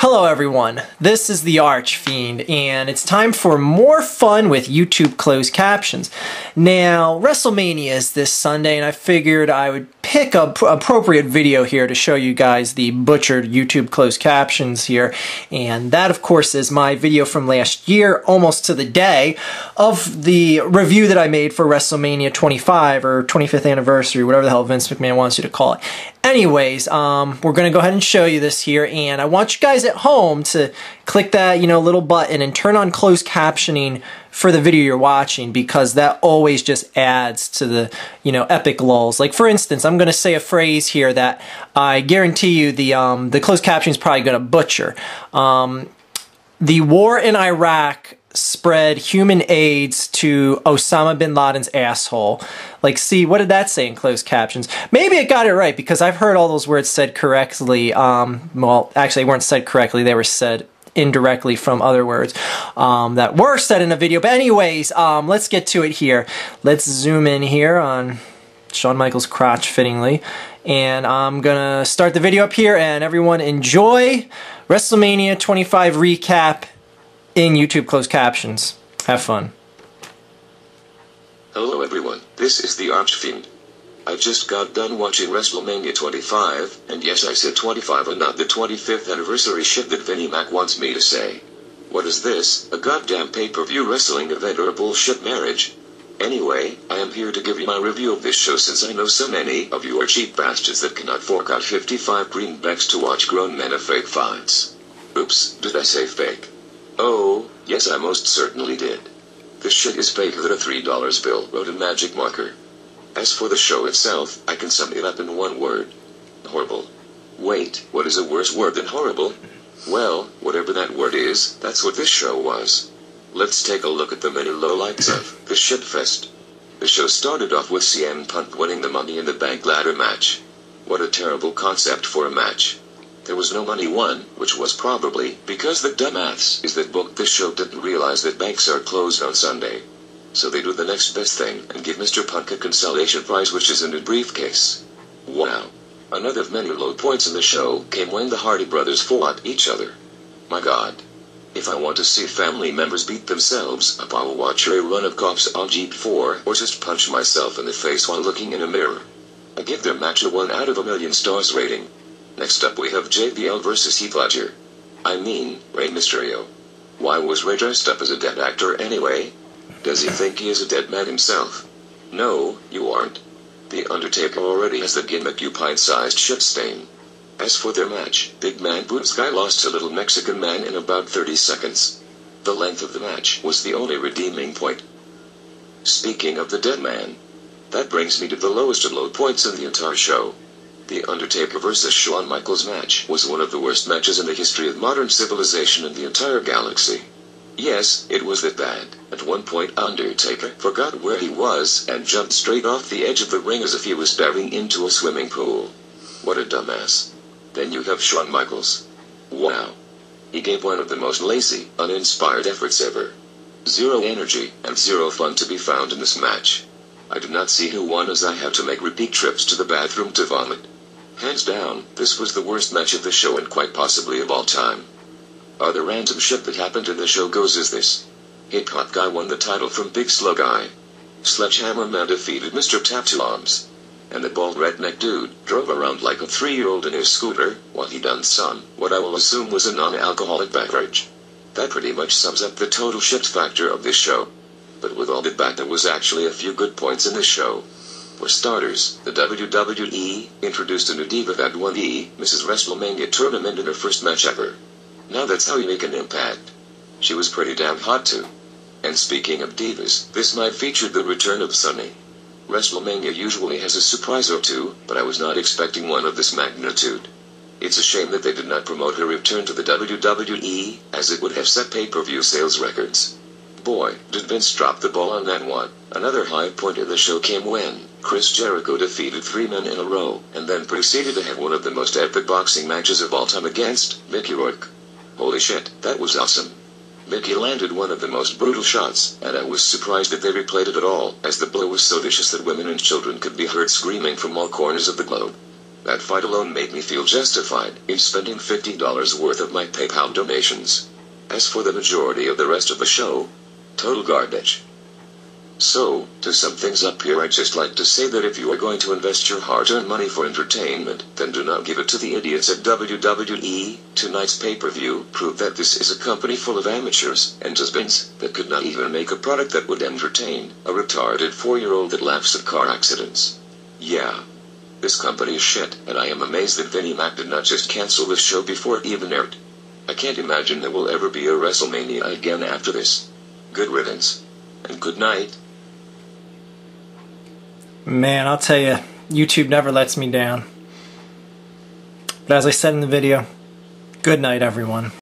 Hello everyone, this is the Archfiend, and it's time for more fun with YouTube closed captions. Now, WrestleMania is this Sunday, and I figured I would pick a appropriate video here to show you guys the butchered YouTube closed captions here, and that of course is my video from last year, almost to the day, of the review that I made for WrestleMania 25, or 25th anniversary, whatever the hell Vince McMahon wants you to call it. Anyways, um, we're going to go ahead and show you this here, and I want you guys at home to click that, you know, little button and turn on closed captioning for the video you're watching because that always just adds to the, you know, epic lulz. Like for instance, I'm going to say a phrase here that I guarantee you the um, the closed captioning is probably going to butcher. Um, the war in Iraq spread human AIDS to Osama bin Laden's asshole. Like, see, what did that say in closed captions? Maybe it got it right because I've heard all those words said correctly. Um, well, actually, they weren't said correctly, they were said indirectly from other words um, that were said in a video. But anyways, um, let's get to it here. Let's zoom in here on Shawn Michaels' crotch fittingly. And I'm gonna start the video up here and everyone enjoy WrestleMania 25 recap in YouTube closed captions. Have fun. Hello everyone, this is the Archfiend. I just got done watching WrestleMania 25, and yes I said 25 and not the 25th anniversary shit that Vinnie Mac wants me to say. What is this, a goddamn pay-per-view wrestling event or a bullshit marriage? Anyway, I am here to give you my review of this show since I know so many of you are cheap bastards that cannot fork out 55 greenbacks to watch grown men of fake fights. Oops, did I say fake? Oh, yes I most certainly did. This shit is faker than a $3 bill, wrote a magic marker. As for the show itself, I can sum it up in one word. Horrible. Wait, what is a worse word than horrible? Well, whatever that word is, that's what this show was. Let's take a look at the many lowlights of the shitfest. The show started off with CM Punk winning the Money in the Bank ladder match. What a terrible concept for a match. There was no money won, which was probably because the dumbass is that booked this show didn't realize that banks are closed on Sunday. So they do the next best thing and give Mr. Punk a consolation prize which is in a briefcase. Wow. Another of many low points in the show came when the Hardy brothers fought each other. My god. If I want to see family members beat themselves up, I will watch a run of cops on G4 or just punch myself in the face while looking in a mirror. I give their match a 1 out of a million stars rating. Next up we have JBL versus Heath Ledger. I mean, Rey Mysterio. Why was Rey dressed up as a dead actor anyway? Does he think he is a dead man himself? No, you aren't. The Undertaker already has the gimmick you pint-sized shit stain. As for their match, Big Man Boots Guy lost to Little Mexican Man in about 30 seconds. The length of the match was the only redeeming point. Speaking of the dead man, that brings me to the lowest of low points in the entire show. The Undertaker vs. Shawn Michaels match was one of the worst matches in the history of modern civilization in the entire galaxy. Yes, it was that bad. At one point Undertaker forgot where he was and jumped straight off the edge of the ring as if he was diving into a swimming pool. What a dumbass. Then you have Shawn Michaels. Wow. He gave one of the most lazy, uninspired efforts ever. Zero energy and zero fun to be found in this match. I do not see who won as I had to make repeat trips to the bathroom to vomit. Hands down, this was the worst match of the show and quite possibly of all time. Other random shit that happened in the show goes as this. Hip Hop Guy won the title from Big Slow Guy. Sledgehammer Man defeated Mr. Tattoo Arms. And the bald redneck dude drove around like a three-year-old in his scooter while he done some, what I will assume was a non-alcoholic beverage. That pretty much sums up the total shit factor of this show. But with all that bad there was actually a few good points in this show. For starters, the WWE introduced a new diva that won the Mrs. WrestleMania tournament in her first match ever. Now that's how you make an impact. She was pretty damn hot too. And speaking of divas, this might feature the return of Sunny. WrestleMania usually has a surprise or two, but I was not expecting one of this magnitude. It's a shame that they did not promote her return to the WWE, as it would have set pay-per-view sales records. Boy, did Vince drop the ball on that one. Another high point of the show came when Chris Jericho defeated three men in a row, and then proceeded to have one of the most epic boxing matches of all time against Mickey Rourke. Holy shit, that was awesome. Mickey landed one of the most brutal shots, and I was surprised that they replayed it at all, as the blow was so vicious that women and children could be heard screaming from all corners of the globe. That fight alone made me feel justified in spending $50 worth of my PayPal donations. As for the majority of the rest of the show, total garbage. So, to sum things up here, I'd just like to say that if you are going to invest your hard earned money for entertainment, then do not give it to the idiots at WWE. Tonight's pay per view proved that this is a company full of amateurs and husbands that could not even make a product that would entertain a retarded four year old that laughs at car accidents. Yeah. This company is shit, and I am amazed that Vinnie Mac did not just cancel the show before it even aired. I can't imagine there will ever be a WrestleMania again after this. Good riddance. And good night. Man, I'll tell you, YouTube never lets me down. But as I said in the video, good night, everyone.